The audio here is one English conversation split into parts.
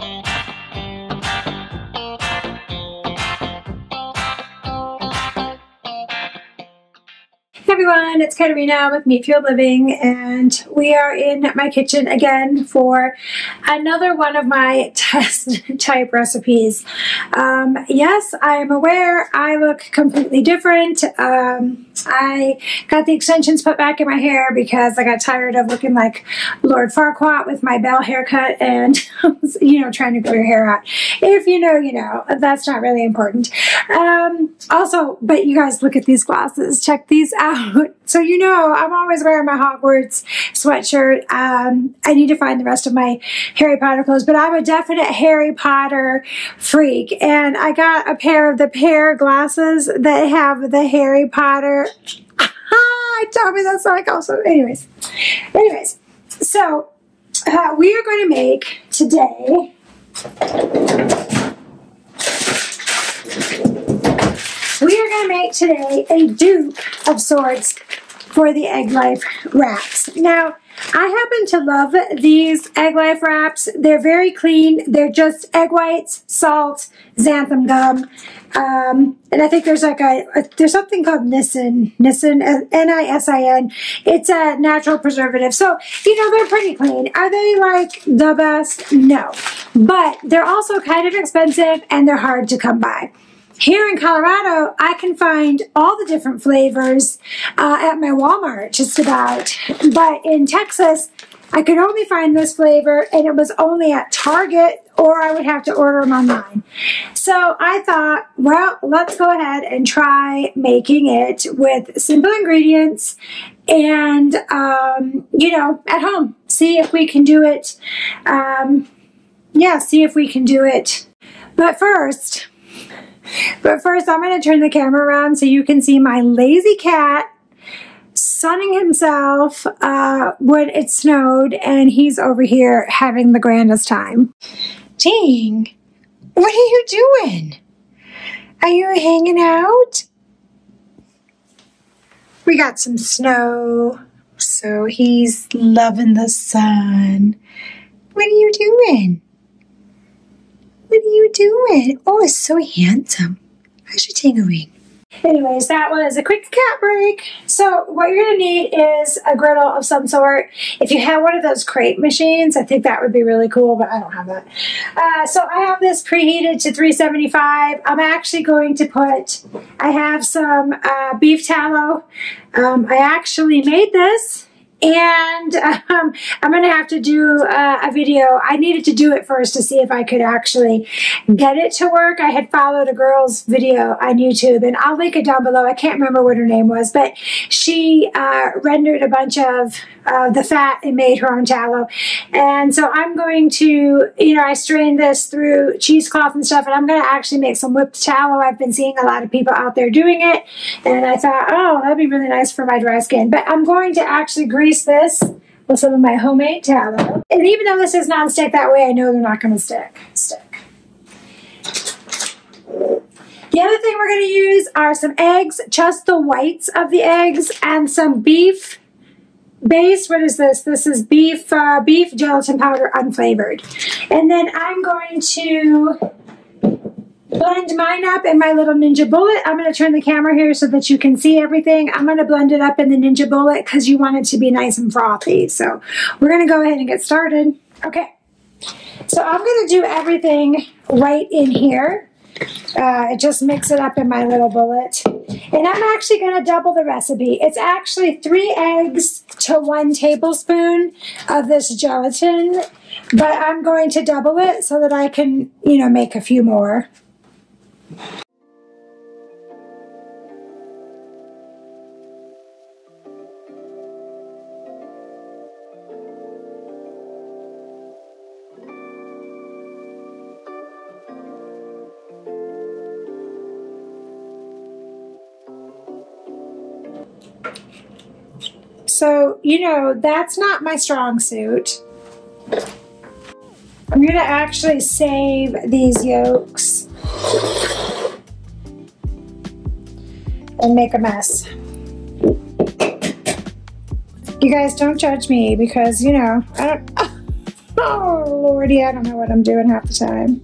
Thank you. Everyone, it's Katerina with Meat Fueled Living and we are in my kitchen again for another one of my test type recipes. Um, yes, I am aware I look completely different. Um, I got the extensions put back in my hair because I got tired of looking like Lord Farquaad with my bell haircut and, you know, trying to grow your hair out. If you know, you know, that's not really important. Um, also, but you guys look at these glasses. Check these out. So you know, I'm always wearing my Hogwarts sweatshirt. Um, I need to find the rest of my Harry Potter clothes, but I'm a definite Harry Potter freak. And I got a pair of the pair glasses that have the Harry Potter. I tell me that's like also. Anyways, anyways, so uh, we are going to make today. We are going to make today a dupe of sorts for the Egg Life wraps. Now, I happen to love these Egg Life wraps. They're very clean. They're just egg whites, salt, xanthan gum. Um, and I think there's like a, a, there's something called Nisin, Nisin, N-I-S-I-N. It's a natural preservative. So, you know, they're pretty clean. Are they like the best? No. But they're also kind of expensive and they're hard to come by. Here in Colorado, I can find all the different flavors uh, at my Walmart, just about. But in Texas, I could only find this flavor, and it was only at Target, or I would have to order them online. So I thought, well, let's go ahead and try making it with simple ingredients and, um, you know, at home. See if we can do it. Um, yeah, see if we can do it. But first, but first, I'm going to turn the camera around so you can see my lazy cat sunning himself uh, when it snowed, and he's over here having the grandest time. Ting, what are you doing? Are you hanging out? We got some snow, so he's loving the sun. What are you doing? What are you doing? Oh, it's so handsome. How's your tingling? Anyways, that was a quick cat break. So what you're going to need is a griddle of some sort. If you have one of those crepe machines, I think that would be really cool, but I don't have that. Uh, so I have this preheated to 375. I'm actually going to put, I have some uh, beef tallow. Um, I actually made this and um, I'm going to have to do uh, a video. I needed to do it first to see if I could actually get it to work. I had followed a girl's video on YouTube, and I'll link it down below. I can't remember what her name was, but she uh, rendered a bunch of uh, the fat and made her own tallow. And so I'm going to, you know, I strained this through cheesecloth and stuff, and I'm going to actually make some whipped tallow. I've been seeing a lot of people out there doing it, and I thought, oh, that'd be really nice for my dry skin. But I'm going to actually grease this with some of my homemade tallow. And even though this is non-stick that way, I know they're not going to stick. Stick. The other thing we're going to use are some eggs, just the whites of the eggs, and some beef base. What is this? This is beef uh, beef gelatin powder unflavored. And then I'm going to blend mine up in my little Ninja Bullet. I'm going to turn the camera here so that you can see everything. I'm going to blend it up in the Ninja Bullet because you want it to be nice and frothy. So we're going to go ahead and get started. Okay. So I'm going to do everything right in here. Uh, just mix it up in my little bullet. And I'm actually going to double the recipe. It's actually three eggs to one tablespoon of this gelatin, but I'm going to double it so that I can, you know, make a few more. So, you know, that's not my strong suit. I'm to actually save these yolks and make a mess. You guys don't judge me because, you know, I don't, oh 40. I don't know what I'm doing half the time.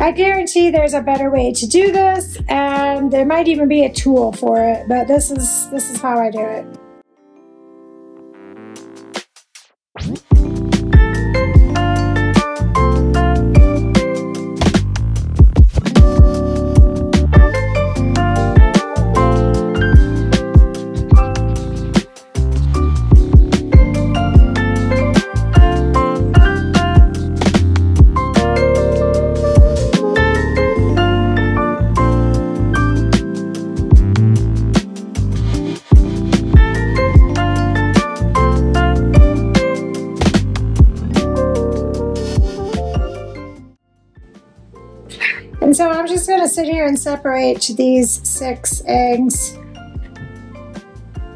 I guarantee there's a better way to do this and there might even be a tool for it, but this is this is how I do it. Sit here and separate these six eggs.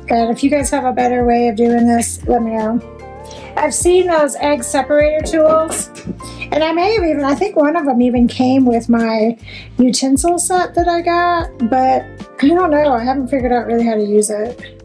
And if you guys have a better way of doing this, let me know. I've seen those egg separator tools. And I may have even, I think one of them even came with my utensil set that I got. But I don't know, I haven't figured out really how to use it.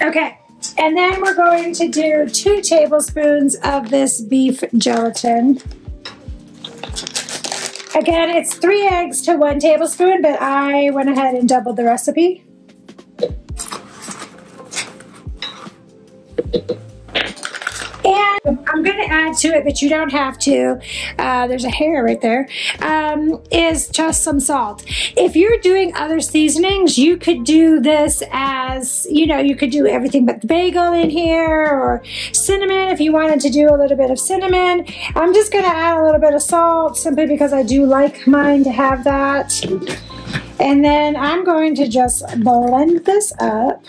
Okay, and then we're going to do two tablespoons of this beef gelatin. Again, it's three eggs to one tablespoon, but I went ahead and doubled the recipe. I'm going to add to it, but you don't have to. Uh, there's a hair right there. Um, is just some salt. If you're doing other seasonings, you could do this as, you know, you could do everything but the bagel in here or cinnamon if you wanted to do a little bit of cinnamon. I'm just going to add a little bit of salt simply because I do like mine to have that. And then I'm going to just blend this up.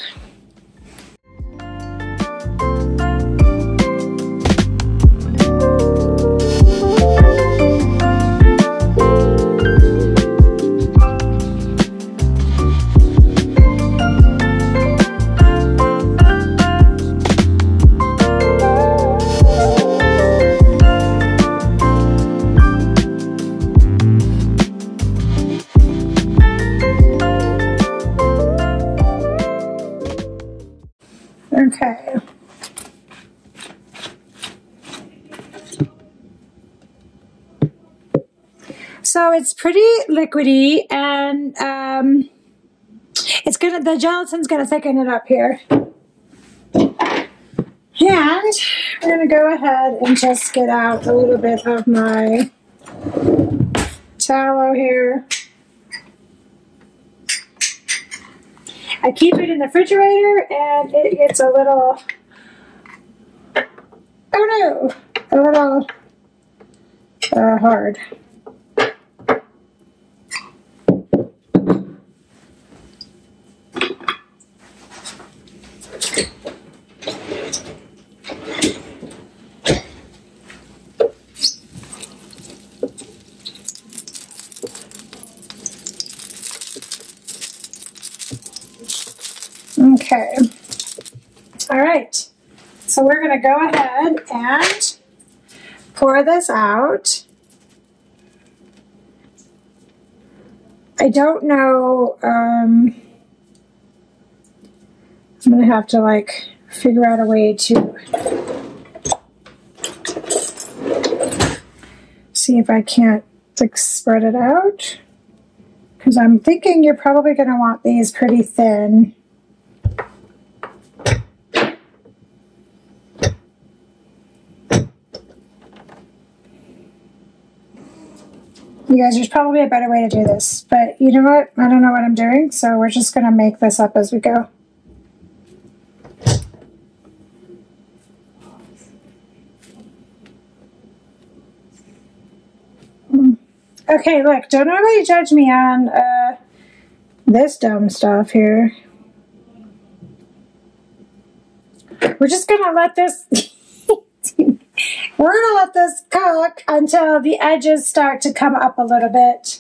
Pretty liquidy and um, it's gonna, the gelatin's gonna thicken it up here. And we're gonna go ahead and just get out a little bit of my tallow here. I keep it in the refrigerator and it gets a little, oh no, a little uh, hard. Okay. All right. So we're going to go ahead and pour this out. I don't know, um, going to have to like figure out a way to see if I can't like spread it out because I'm thinking you're probably going to want these pretty thin. You guys, there's probably a better way to do this, but you know what? I don't know what I'm doing, so we're just going to make this up as we go. Okay, look, don't nobody judge me on uh, this dumb stuff here. We're just going to let this We're going to let this cook until the edges start to come up a little bit.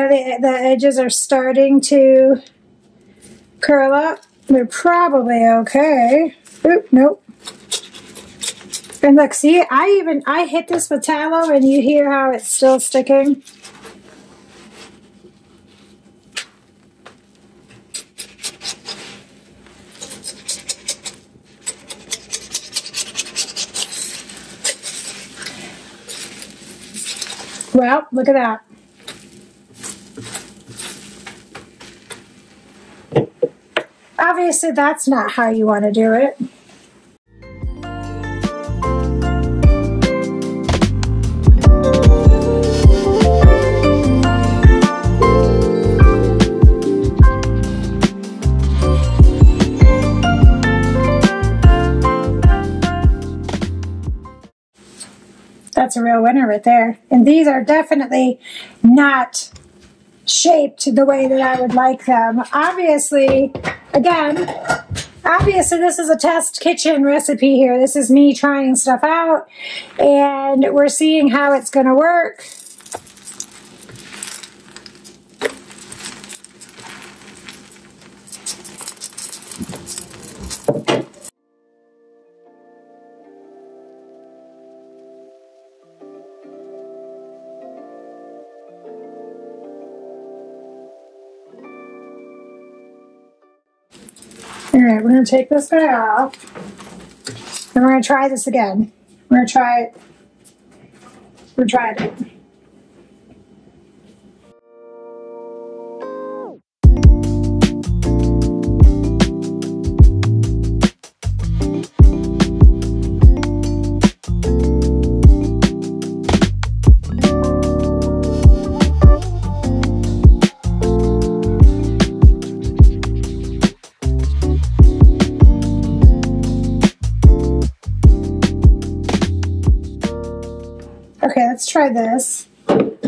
How the, the edges are starting to curl up? They're probably okay. Oop, nope. And look, see, I even, I hit this with tallow and you hear how it's still sticking. Well, look at that. Obviously, that's not how you want to do it. That's a real winner right there. And these are definitely not shaped the way that I would like them. Obviously, again, obviously this is a test kitchen recipe here. This is me trying stuff out and we're seeing how it's going to work. Right, we're gonna take this guy off. And we're gonna try this again. We're gonna try it. We're trying it. Try this.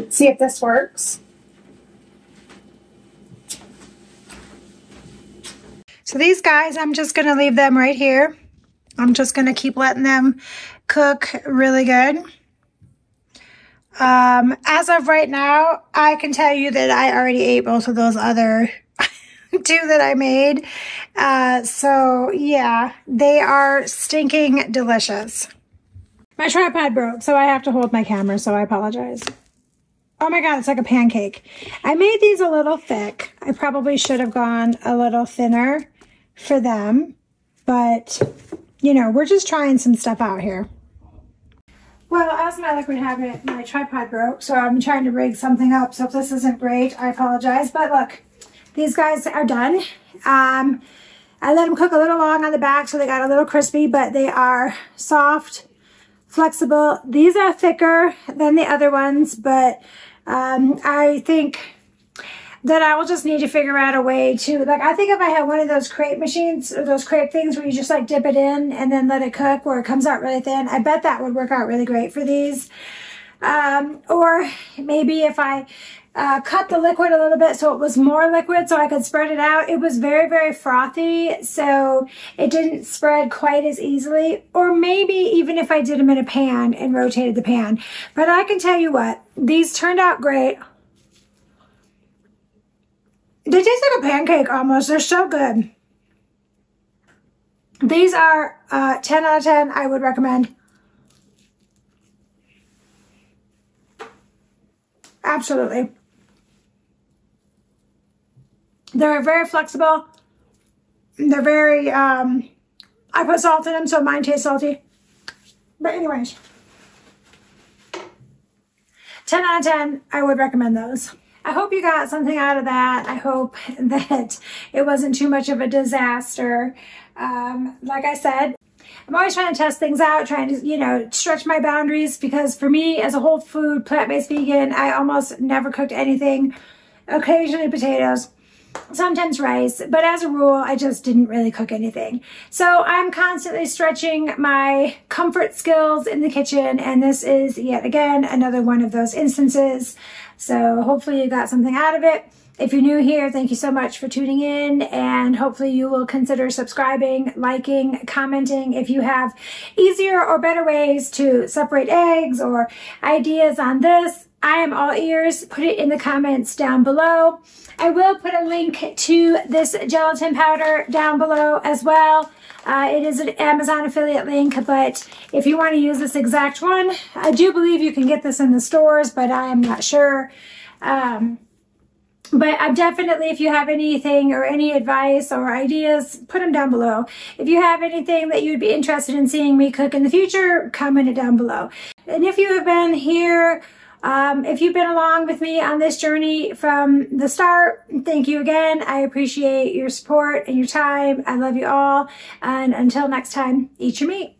See if this works. So these guys, I'm just going to leave them right here. I'm just going to keep letting them cook really good. Um, as of right now, I can tell you that I already ate both of those other two that I made. Uh, so yeah, they are stinking delicious. My tripod broke, so I have to hold my camera, so I apologize. Oh my god, it's like a pancake. I made these a little thick. I probably should have gone a little thinner for them, but you know, we're just trying some stuff out here. Well, as my liquid habit, my tripod broke, so I'm trying to rig something up. So if this isn't great, I apologize. But look, these guys are done. Um, I let them cook a little long on the back, so they got a little crispy, but they are soft, flexible. These are thicker than the other ones, but um, I think that I will just need to figure out a way to, like, I think if I had one of those crepe machines, or those crepe things where you just like dip it in and then let it cook where it comes out really thin, I bet that would work out really great for these. Um, or maybe if I uh, cut the liquid a little bit so it was more liquid so I could spread it out. It was very, very frothy, so it didn't spread quite as easily. Or maybe even if I did them in a pan and rotated the pan. But I can tell you what, these turned out great. They taste like a pancake almost. They're so good. These are uh, 10 out of 10. I would recommend. Absolutely. They're very flexible. They're very, um, I put salt in them, so mine tastes salty. But anyways, 10 out of 10, I would recommend those. I hope you got something out of that. I hope that it wasn't too much of a disaster. Um, like I said, I'm always trying to test things out, trying to, you know, stretch my boundaries because for me as a whole food, plant-based vegan, I almost never cooked anything, occasionally potatoes sometimes rice, but as a rule, I just didn't really cook anything. So I'm constantly stretching my comfort skills in the kitchen, and this is yet again another one of those instances. So hopefully you got something out of it. If you're new here, thank you so much for tuning in and hopefully you will consider subscribing, liking, commenting if you have easier or better ways to separate eggs or ideas on this. I am all ears. Put it in the comments down below. I will put a link to this gelatin powder down below as well. Uh, it is an Amazon affiliate link, but if you want to use this exact one, I do believe you can get this in the stores, but I am not sure. Um, but I'm definitely, if you have anything or any advice or ideas, put them down below. If you have anything that you'd be interested in seeing me cook in the future, comment it down below. And if you have been here, um, if you've been along with me on this journey from the start, thank you again. I appreciate your support and your time. I love you all. And until next time, eat your meat.